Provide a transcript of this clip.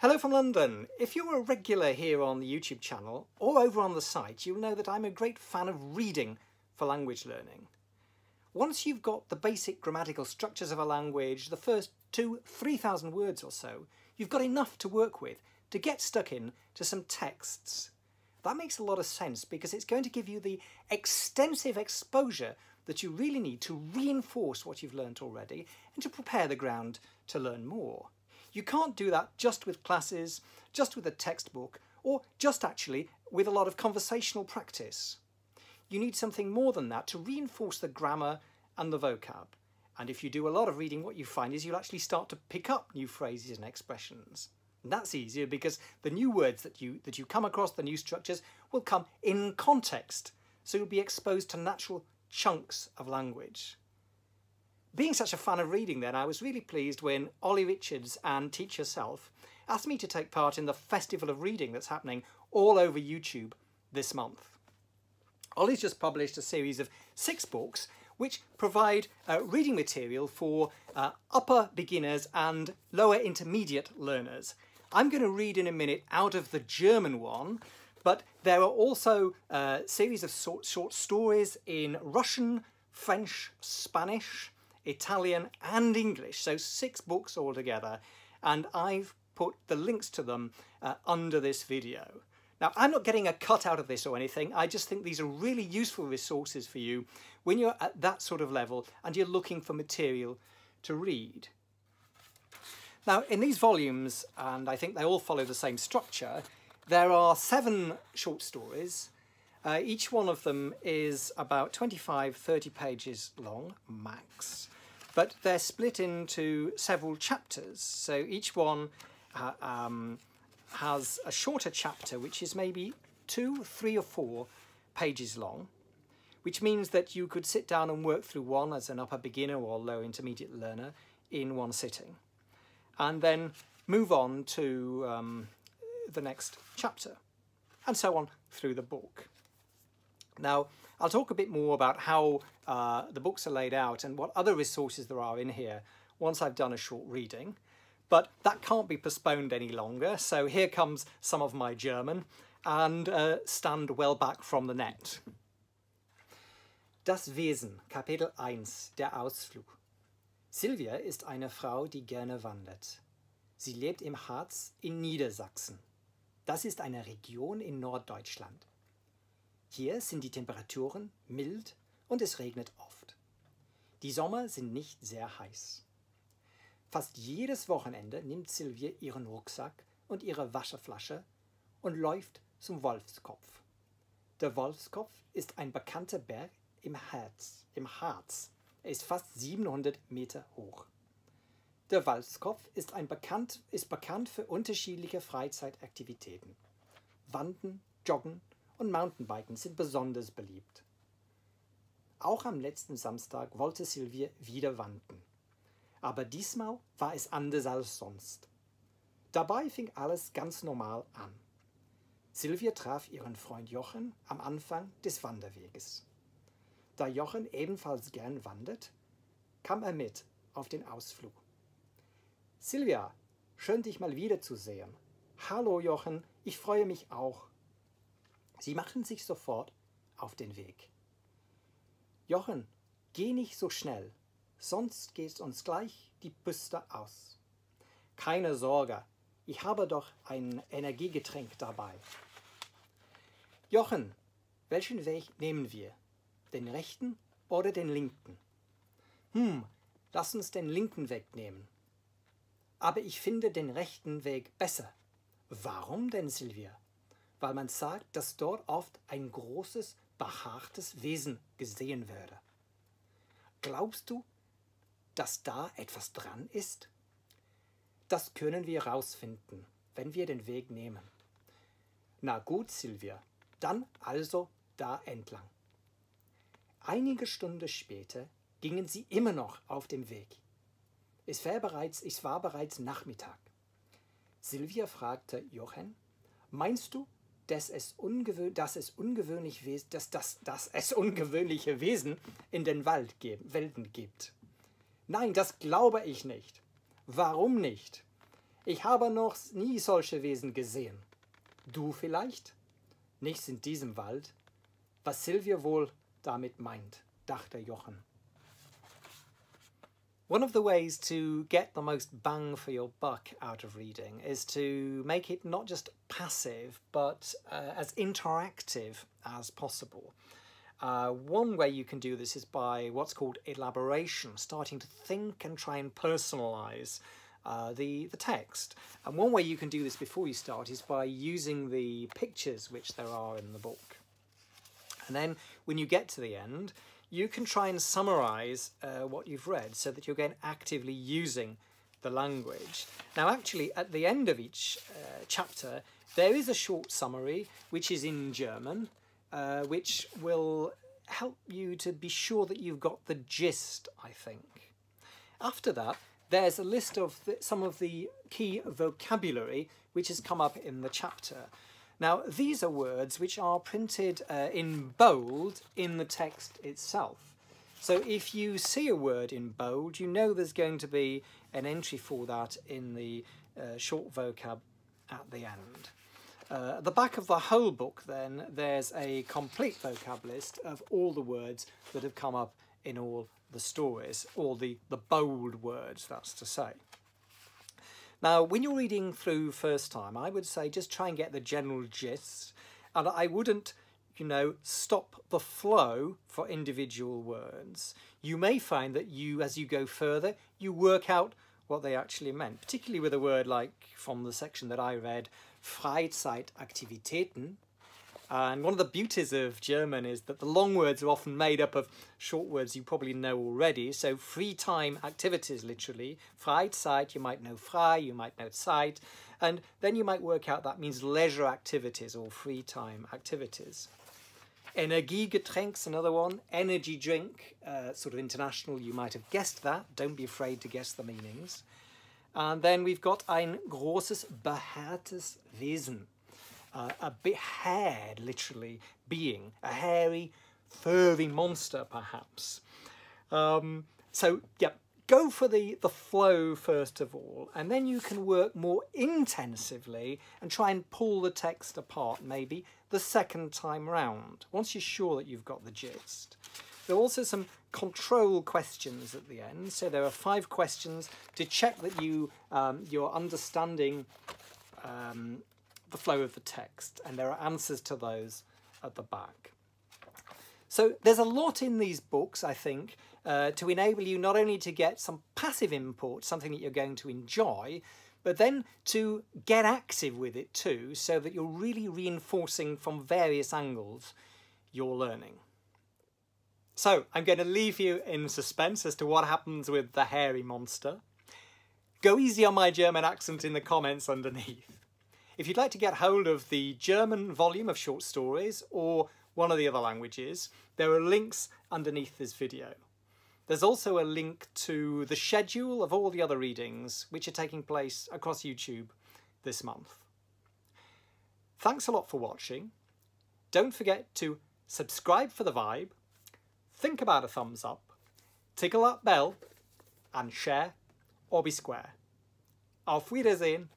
Hello from London. If you're a regular here on the YouTube channel or over on the site, you'll know that I'm a great fan of reading for language learning. Once you've got the basic grammatical structures of a language, the first two, 3,000 words or so, you've got enough to work with to get stuck in to some texts. That makes a lot of sense because it's going to give you the extensive exposure that you really need to reinforce what you've learnt already and to prepare the ground to learn more. You can't do that just with classes, just with a textbook, or just actually with a lot of conversational practice. You need something more than that to reinforce the grammar and the vocab. And if you do a lot of reading, what you find is you'll actually start to pick up new phrases and expressions. And that's easier because the new words that you, that you come across, the new structures, will come in context. So you'll be exposed to natural chunks of language being such a fan of reading then, I was really pleased when Olly Richards and Teach Yourself asked me to take part in the Festival of Reading that's happening all over YouTube this month. Olly's just published a series of six books which provide uh, reading material for uh, upper beginners and lower intermediate learners. I'm going to read in a minute out of the German one, but there are also a uh, series of short, short stories in Russian, French, Spanish, Italian and English, so six books altogether, and I've put the links to them uh, under this video. Now, I'm not getting a cut out of this or anything, I just think these are really useful resources for you when you're at that sort of level and you're looking for material to read. Now, in these volumes, and I think they all follow the same structure, there are seven short stories. Uh, each one of them is about 25, 30 pages long, max but they're split into several chapters. So each one uh, um, has a shorter chapter, which is maybe two, three or four pages long, which means that you could sit down and work through one as an upper beginner or low intermediate learner in one sitting, and then move on to um, the next chapter, and so on through the book. Now, I'll talk a bit more about how uh, the books are laid out and what other resources there are in here once I've done a short reading. But that can't be postponed any longer, so here comes some of my German and uh, stand well back from the net. Das Wesen, Kapitel 1, der Ausflug. Silvia ist eine Frau, die gerne wandert. Sie lebt im Harz in Niedersachsen. Das ist eine Region in Norddeutschland. Hier sind die Temperaturen mild und es regnet oft. Die Sommer sind nicht sehr heiß. Fast jedes Wochenende nimmt Silvia ihren Rucksack und ihre Wasserflasche und läuft zum Wolfskopf. Der Wolfskopf ist ein bekannter Berg im Harz. Im Harz. Er ist fast 700 Meter hoch. Der Wolfskopf ist, ein bekannt, ist bekannt für unterschiedliche Freizeitaktivitäten. Wandern, Joggen, und Mountainbiken sind besonders beliebt. Auch am letzten Samstag wollte Silvia wieder wandern. Aber diesmal war es anders als sonst. Dabei fing alles ganz normal an. Silvia traf ihren Freund Jochen am Anfang des Wanderweges. Da Jochen ebenfalls gern wandert, kam er mit auf den Ausflug. Silvia, schön dich mal wiederzusehen. Hallo Jochen, ich freue mich auch. Sie machen sich sofort auf den Weg. Jochen, geh nicht so schnell, sonst geht uns gleich die Büste aus. Keine Sorge, ich habe doch ein Energiegetränk dabei. Jochen, welchen Weg nehmen wir? Den rechten oder den linken? Hm, lass uns den linken Weg nehmen. Aber ich finde den rechten Weg besser. Warum denn, Silvia? Weil man sagt, dass dort oft ein großes, behaartes Wesen gesehen würde. Glaubst du, dass da etwas dran ist? Das können wir herausfinden, wenn wir den Weg nehmen. Na gut, Silvia, dann also da entlang. Einige Stunden später gingen sie immer noch auf dem Weg. Es war bereits, es war bereits Nachmittag. Silvia fragte Jochen, meinst du, dass es, ungewöhn, dass es, ungewöhnlich, dass, dass, dass es ungewöhnliche Wesen in den Wald geben, Wäldern gibt. Nein, das glaube ich nicht. Warum nicht? Ich habe noch nie solche Wesen gesehen. Du vielleicht? Nichts in diesem Wald. Was Silvia wohl damit meint, dachte Jochen. One of the ways to get the most bang for your buck out of reading is to make it not just passive but uh, as interactive as possible. Uh, one way you can do this is by what's called elaboration, starting to think and try and personalize uh, the, the text. And one way you can do this before you start is by using the pictures which there are in the book. And then when you get to the end, you can try and summarize uh, what you've read so that you're again actively using the language. Now, actually, at the end of each uh, chapter, there is a short summary which is in German, uh, which will help you to be sure that you've got the gist, I think. After that, there's a list of the, some of the key vocabulary which has come up in the chapter. Now, these are words which are printed uh, in bold in the text itself. So if you see a word in bold, you know there's going to be an entry for that in the uh, short vocab at the end. Uh, at the back of the whole book, then, there's a complete vocab list of all the words that have come up in all the stories, all the, the bold words, that's to say. Now, when you're reading through first time, I would say just try and get the general gist. And I wouldn't, you know, stop the flow for individual words. You may find that you, as you go further, you work out what they actually meant, particularly with a word like from the section that I read, Freizeitaktivitäten, and one of the beauties of German is that the long words are often made up of short words you probably know already. So free time activities, literally. Freizeit, you might know frei, you might know Zeit. And then you might work out that means leisure activities or free time activities. Energiegetränk's another one. Energy drink, uh, sort of international. You might have guessed that. Don't be afraid to guess the meanings. And then we've got ein großes, behaartes Wesen uh, a bit haired, literally, being, a hairy, furry monster, perhaps. Um, so, yeah, go for the, the flow first of all, and then you can work more intensively and try and pull the text apart, maybe, the second time round, once you're sure that you've got the gist. There are also some control questions at the end. So there are five questions to check that you um, you're understanding um, the flow of the text, and there are answers to those at the back. So there's a lot in these books, I think, uh, to enable you not only to get some passive input, something that you're going to enjoy, but then to get active with it too, so that you're really reinforcing from various angles your learning. So I'm going to leave you in suspense as to what happens with the hairy monster. Go easy on my German accent in the comments underneath. If you'd like to get hold of the German volume of short stories or one of the other languages, there are links underneath this video. There's also a link to the schedule of all the other readings which are taking place across YouTube this month. Thanks a lot for watching. Don't forget to subscribe for the vibe, think about a thumbs up, tickle that bell, and share or be square. Auf Wiedersehen!